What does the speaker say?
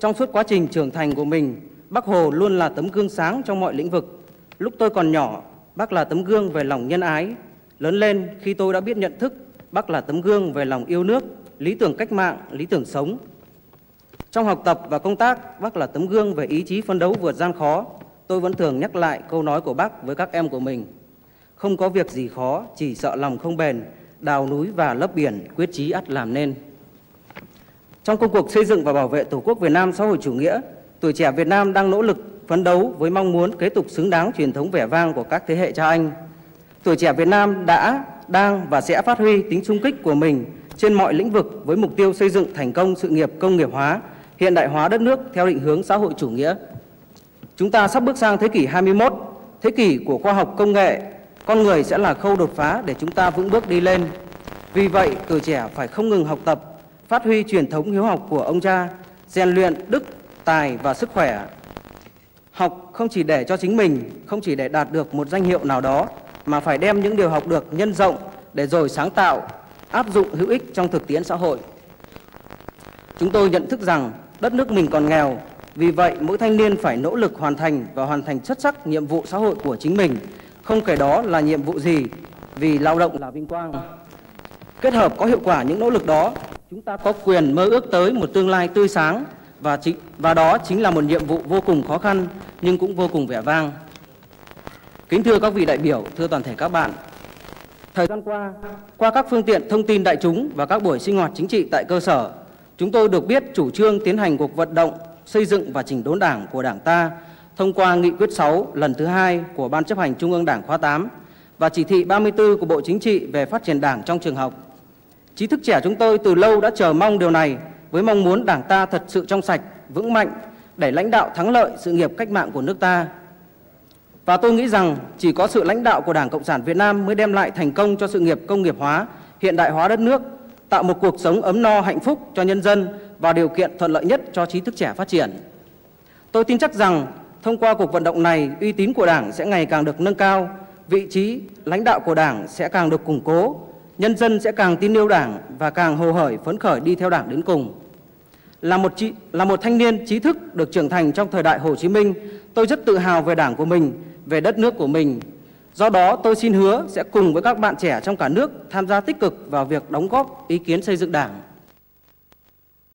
Trong suốt quá trình trưởng thành của mình, Bác Hồ luôn là tấm gương sáng trong mọi lĩnh vực. Lúc tôi còn nhỏ, Bác là tấm gương về lòng nhân ái. Lớn lên, khi tôi đã biết nhận thức, Bác là tấm gương về lòng yêu nước, lý tưởng cách mạng, lý tưởng sống. Trong học tập và công tác, Bác là tấm gương về ý chí phấn đấu vượt gian khó. Tôi vẫn thường nhắc lại câu nói của Bác với các em của mình. Không có việc gì khó, chỉ sợ lòng không bền, đào núi và lấp biển, quyết chí ắt làm nên. Trong công cuộc xây dựng và bảo vệ Tổ quốc Việt Nam xã hội chủ nghĩa, tuổi trẻ Việt Nam đang nỗ lực phấn đấu với mong muốn kế tục xứng đáng truyền thống vẻ vang của các thế hệ cha anh. Tuổi trẻ Việt Nam đã, đang và sẽ phát huy tính trung kích của mình trên mọi lĩnh vực với mục tiêu xây dựng thành công sự nghiệp công nghiệp hóa, hiện đại hóa đất nước theo định hướng xã hội chủ nghĩa. Chúng ta sắp bước sang thế kỷ 21, thế kỷ của khoa học công nghệ, con người sẽ là khâu đột phá để chúng ta vững bước đi lên. Vì vậy, tuổi trẻ phải không ngừng học tập, phát huy truyền thống hiếu học của ông cha, rèn luyện đức, tài và sức khỏe. Học không chỉ để cho chính mình, không chỉ để đạt được một danh hiệu nào đó, mà phải đem những điều học được nhân rộng để rồi sáng tạo, áp dụng hữu ích trong thực tiễn xã hội. Chúng tôi nhận thức rằng đất nước mình còn nghèo, vì vậy mỗi thanh niên phải nỗ lực hoàn thành và hoàn thành xuất sắc nhiệm vụ xã hội của chính mình, không kể đó là nhiệm vụ gì, vì lao động là vinh quang. Kết hợp có hiệu quả những nỗ lực đó, chúng ta có quyền mơ ước tới một tương lai tươi sáng và chính, và đó chính là một nhiệm vụ vô cùng khó khăn nhưng cũng vô cùng vẻ vang. Kính thưa các vị đại biểu, thưa toàn thể các bạn, thời gian qua, qua các phương tiện thông tin đại chúng và các buổi sinh hoạt chính trị tại cơ sở, chúng tôi được biết chủ trương tiến hành cuộc vận động xây dựng và chỉnh đốn Đảng của Đảng ta thông qua nghị quyết 6 lần thứ hai của Ban chấp hành Trung ương Đảng khóa 8 và chỉ thị 34 của Bộ Chính trị về phát triển Đảng trong trường học. Trí thức trẻ chúng tôi từ lâu đã chờ mong điều này với mong muốn Đảng ta thật sự trong sạch, vững mạnh để lãnh đạo thắng lợi sự nghiệp cách mạng của nước ta. Và tôi nghĩ rằng chỉ có sự lãnh đạo của Đảng Cộng sản Việt Nam mới đem lại thành công cho sự nghiệp công nghiệp hóa, hiện đại hóa đất nước, tạo một cuộc sống ấm no hạnh phúc cho nhân dân và điều kiện thuận lợi nhất cho trí thức trẻ phát triển. Tôi tin chắc rằng thông qua cuộc vận động này, uy tín của Đảng sẽ ngày càng được nâng cao, vị trí lãnh đạo của Đảng sẽ càng được củng cố, nhân dân sẽ càng tin yêu Đảng và càng hồ hởi phấn khởi đi theo Đảng đến cùng. Là một chị, là một thanh niên trí thức được trưởng thành trong thời đại Hồ Chí Minh, tôi rất tự hào về Đảng của mình, về đất nước của mình. Do đó, tôi xin hứa sẽ cùng với các bạn trẻ trong cả nước tham gia tích cực vào việc đóng góp ý kiến xây dựng Đảng.